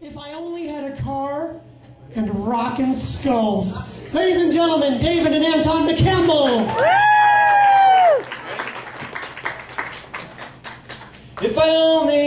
If I only had a car and rockin' skulls. Ladies and gentlemen, David and Anton McCampbell. If I only.